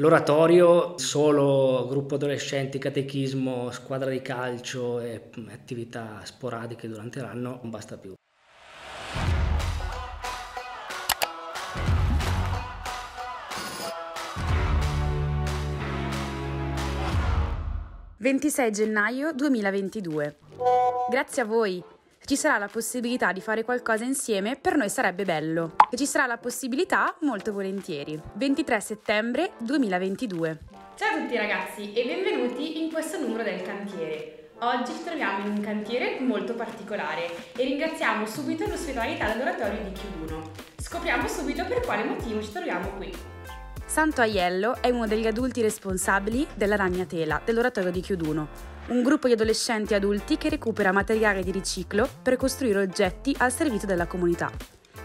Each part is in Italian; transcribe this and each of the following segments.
L'oratorio, solo gruppo adolescenti, catechismo, squadra di calcio e attività sporadiche durante l'anno non basta più. «26 gennaio 2022. Grazie a voi ci sarà la possibilità di fare qualcosa insieme, per noi sarebbe bello. E ci sarà la possibilità, molto volentieri. 23 settembre 2022. Ciao a tutti ragazzi e benvenuti in questo numero del cantiere. Oggi ci troviamo in un cantiere molto particolare e ringraziamo subito l'ospitalità dell'oratorio di Chiuduno. Scopriamo subito per quale motivo ci troviamo qui. Santo Aiello è uno degli adulti responsabili della Ragnatela, dell'oratorio di Chiuduno, un gruppo di adolescenti e adulti che recupera materiale di riciclo per costruire oggetti al servizio della comunità.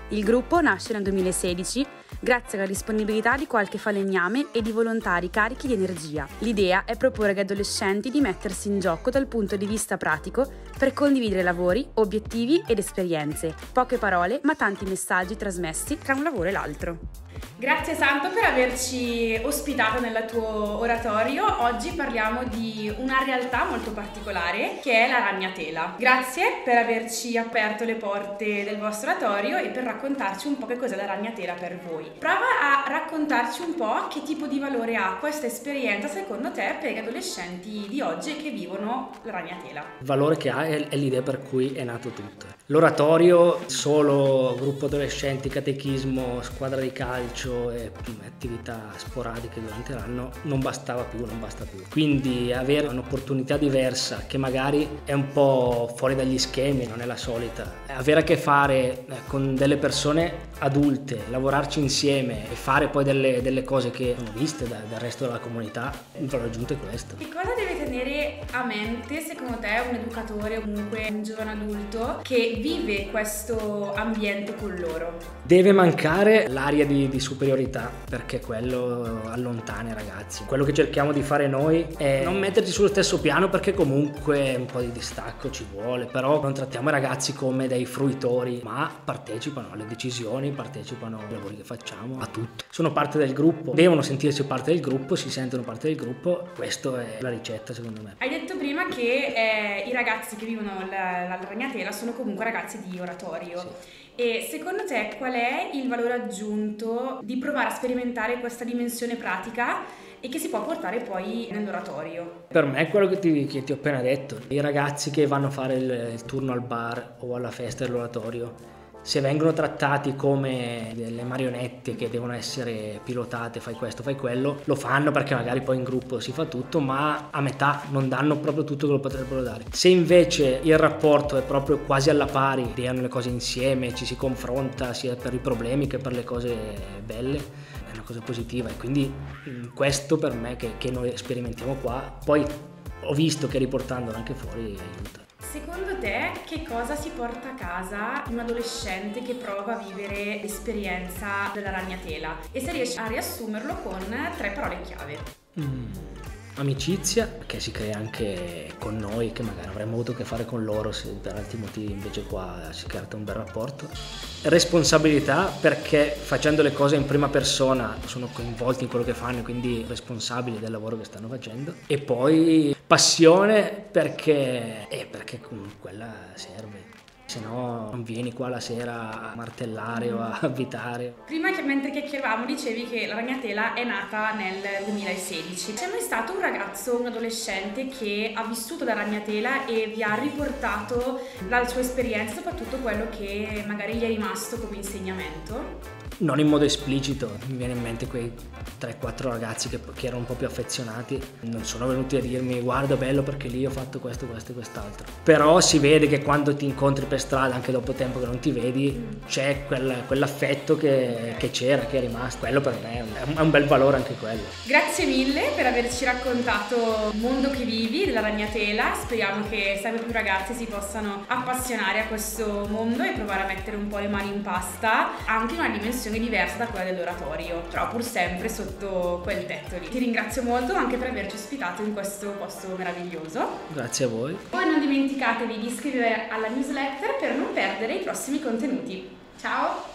Il gruppo nasce nel 2016 grazie alla disponibilità di qualche falegname e di volontari carichi di energia. L'idea è proporre agli adolescenti di mettersi in gioco dal punto di vista pratico per condividere lavori, obiettivi ed esperienze. Poche parole, ma tanti messaggi trasmessi tra un lavoro e l'altro. Grazie Santo per averci ospitato nel tuo oratorio. Oggi parliamo di una realtà molto particolare che è la ragnatela. Grazie per averci aperto le porte del vostro oratorio e per raccontarci un po' che cos'è la ragnatela per voi. Prova a raccontarci un po' che tipo di valore ha questa esperienza secondo te per gli adolescenti di oggi che vivono la ragnatela. Il valore che ha è l'idea per cui è nato tutto. L'oratorio, solo gruppo adolescenti, catechismo, squadra di calcio, calcio e attività sporadiche durante l'anno non bastava più, non basta più. Quindi avere un'opportunità diversa che magari è un po' fuori dagli schemi, non è la solita. Avere a che fare eh, con delle persone adulte, lavorarci insieme e fare poi delle, delle cose che sono viste da, dal resto della comunità, il valore aggiunto è questo. Che cosa deve tenere a mente secondo te un educatore o comunque un giovane adulto che vive questo ambiente con loro? Deve mancare l'aria di, di superiorità perché quello allontana i ragazzi. Quello che cerchiamo di fare noi è non metterci sullo stesso piano perché comunque un po' di distacco ci vuole, però non trattiamo i ragazzi come dei fruitori, ma partecipano alle decisioni, partecipano ai lavori che facciamo, a tutto. Sono parte del gruppo, devono sentirsi parte del gruppo, si sentono parte del gruppo, questa è la ricetta secondo me. Hai detto prima che eh, i ragazzi che vivono la, la ragnatela sono comunque ragazzi di oratorio. Sì. E secondo te qual è il valore aggiunto di provare a sperimentare questa dimensione pratica e che si può portare poi nell'oratorio? Per me è quello che ti, che ti ho appena detto. I ragazzi che vanno a fare il, il turno al bar o alla festa dell'oratorio se vengono trattati come delle marionette che devono essere pilotate, fai questo, fai quello, lo fanno perché magari poi in gruppo si fa tutto, ma a metà non danno proprio tutto che lo potrebbero dare. Se invece il rapporto è proprio quasi alla pari, ideano le cose insieme, ci si confronta sia per i problemi che per le cose belle, è una cosa positiva e quindi mm, questo per me che, che noi sperimentiamo qua, poi ho visto che riportandolo anche fuori aiuta. Secondo te che cosa si porta a casa un adolescente che prova a vivere l'esperienza della ragnatela? E se riesci a riassumerlo con tre parole chiave. Mm amicizia che si crea anche con noi che magari avremmo avuto a che fare con loro se per altri motivi invece qua si crea un bel rapporto. Responsabilità perché facendo le cose in prima persona sono coinvolti in quello che fanno quindi responsabili del lavoro che stanno facendo. E poi passione perché, eh, perché quella serve se no non vieni qua la sera a martellare o a avvitare. Prima mentre chiacchieravamo dicevi che la ragnatela è nata nel 2016. C'è mai stato un ragazzo, un adolescente che ha vissuto la ragnatela e vi ha riportato la sua esperienza, soprattutto quello che magari gli è rimasto come insegnamento? non in modo esplicito, mi viene in mente quei 3-4 ragazzi che, che, erano un po' più affezionati, non sono venuti a dirmi guarda bello perché lì ho fatto questo, questo e quest'altro. Però si vede che quando ti incontri per strada, anche dopo tempo che non ti vedi, c'è quel, quell'affetto che, che, c'era, che è rimasto. Quello per me è un, è un, bel valore anche quello. Grazie mille per averci raccontato il mondo che vivi, della ragnatela. Speriamo che sempre più ragazzi si possano appassionare a questo mondo e provare a mettere un po' le mani in pasta, anche in una dimensione dimensione diversa da quella dell'oratorio, però pur sempre sotto quel tetto lì. Ti ringrazio molto anche per averci ospitato in questo posto meraviglioso. Grazie a voi. Poi non dimenticatevi di iscrivervi alla newsletter per non perdere i prossimi contenuti. Ciao!